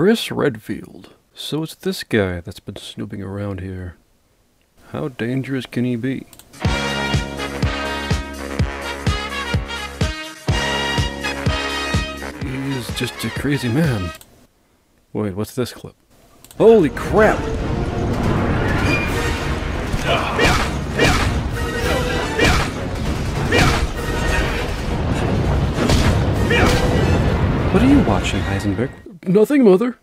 Chris Redfield. So it's this guy that's been snooping around here. How dangerous can he be? He's just a crazy man. Wait, what's this clip? Holy crap! What are you watching, Heisenberg? Nothing, Mother.